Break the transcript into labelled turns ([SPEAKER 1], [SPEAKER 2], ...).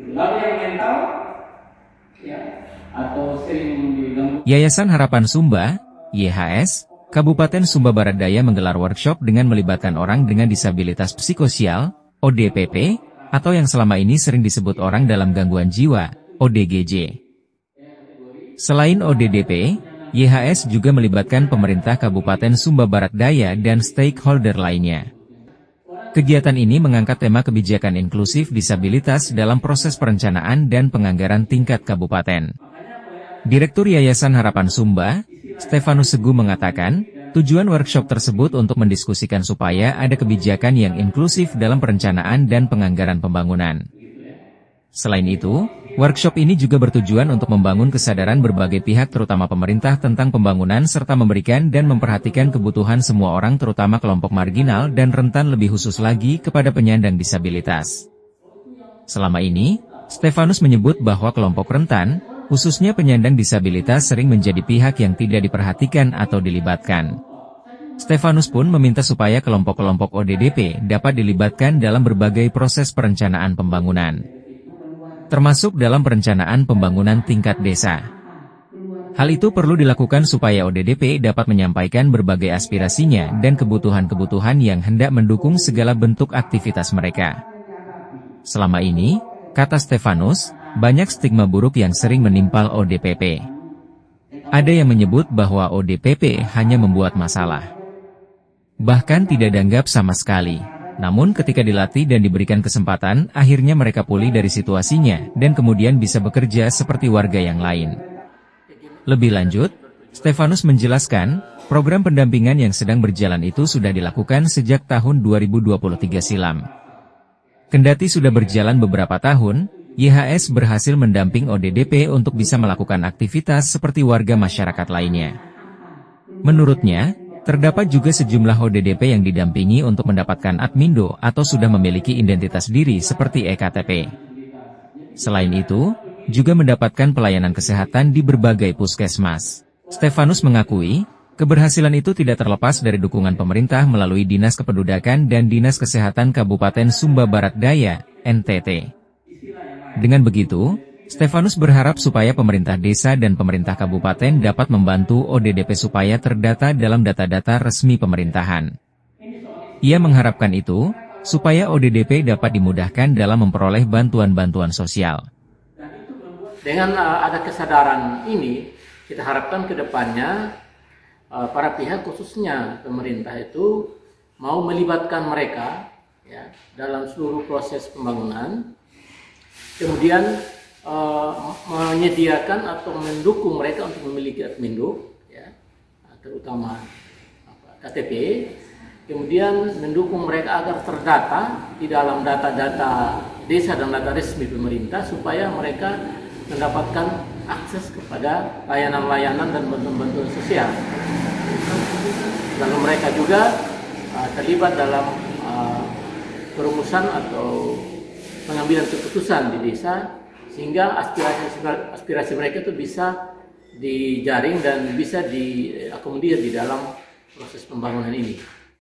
[SPEAKER 1] Lalu yang mental, ya, atau sering diganggu.
[SPEAKER 2] Yayasan Harapan Sumba, YHS, Kabupaten Sumba Barat Daya menggelar workshop dengan melibatkan orang dengan disabilitas psikosial, ODPP, atau yang selama ini sering disebut orang dalam gangguan jiwa, ODGJ. Selain ODDP, YHS juga melibatkan pemerintah Kabupaten Sumba Barat Daya dan stakeholder lainnya. Kegiatan ini mengangkat tema kebijakan inklusif disabilitas dalam proses perencanaan dan penganggaran tingkat kabupaten. Direktur Yayasan Harapan Sumba, Stefanus Segu mengatakan, tujuan workshop tersebut untuk mendiskusikan supaya ada kebijakan yang inklusif dalam perencanaan dan penganggaran pembangunan. Selain itu, workshop ini juga bertujuan untuk membangun kesadaran berbagai pihak terutama pemerintah tentang pembangunan serta memberikan dan memperhatikan kebutuhan semua orang terutama kelompok marginal dan rentan lebih khusus lagi kepada penyandang disabilitas. Selama ini, Stefanus menyebut bahwa kelompok rentan, khususnya penyandang disabilitas sering menjadi pihak yang tidak diperhatikan atau dilibatkan. Stefanus pun meminta supaya kelompok-kelompok ODDP dapat dilibatkan dalam berbagai proses perencanaan pembangunan termasuk dalam perencanaan pembangunan tingkat desa. Hal itu perlu dilakukan supaya ODDP dapat menyampaikan berbagai aspirasinya dan kebutuhan-kebutuhan yang hendak mendukung segala bentuk aktivitas mereka. Selama ini, kata Stefanus, banyak stigma buruk yang sering menimpal ODPP. Ada yang menyebut bahwa ODPP hanya membuat masalah. Bahkan tidak dianggap sama sekali. Namun ketika dilatih dan diberikan kesempatan, akhirnya mereka pulih dari situasinya, dan kemudian bisa bekerja seperti warga yang lain. Lebih lanjut, Stefanus menjelaskan, program pendampingan yang sedang berjalan itu sudah dilakukan sejak tahun 2023 silam. Kendati sudah berjalan beberapa tahun, YHS berhasil mendamping ODDP untuk bisa melakukan aktivitas seperti warga masyarakat lainnya. Menurutnya, Terdapat juga sejumlah ODDP yang didampingi untuk mendapatkan admindo atau sudah memiliki identitas diri seperti EKTP. Selain itu, juga mendapatkan pelayanan kesehatan di berbagai puskesmas. Stefanus mengakui, keberhasilan itu tidak terlepas dari dukungan pemerintah melalui Dinas Kependudukan dan Dinas Kesehatan Kabupaten Sumba Barat Daya, NTT. Dengan begitu, Stefanus berharap supaya pemerintah desa dan pemerintah kabupaten dapat membantu ODDP supaya terdata dalam data-data resmi pemerintahan. Ia mengharapkan itu, supaya ODDP dapat dimudahkan dalam memperoleh bantuan-bantuan sosial.
[SPEAKER 3] Dengan uh, ada kesadaran ini, kita harapkan ke depannya uh, para pihak khususnya pemerintah itu mau melibatkan mereka ya, dalam seluruh proses pembangunan. Kemudian uh, menyediakan atau mendukung mereka untuk memiliki admindo, ya, terutama KTP, kemudian mendukung mereka agar terdata di dalam data-data desa dan data resmi pemerintah supaya mereka mendapatkan akses kepada layanan-layanan dan bantuan-bantuan sosial. Lalu mereka juga uh, terlibat dalam uh, perumusan atau pengambilan keputusan di desa sehingga aspirasi aspirasi mereka itu bisa dijaring dan bisa diakomodir di dalam proses pembangunan ini.